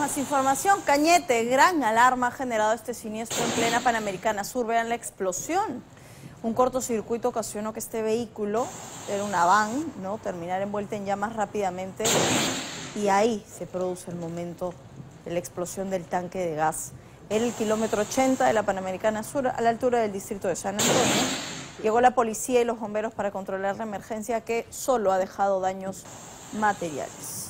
más información. Cañete, gran alarma ha generado este siniestro en plena Panamericana Sur. Vean la explosión. Un cortocircuito ocasionó que este vehículo, era una van, ¿no? terminara envuelta en llamas rápidamente y ahí se produce el momento de la explosión del tanque de gas. En el kilómetro 80 de la Panamericana Sur, a la altura del distrito de San Antonio. Llegó la policía y los bomberos para controlar la emergencia que solo ha dejado daños materiales.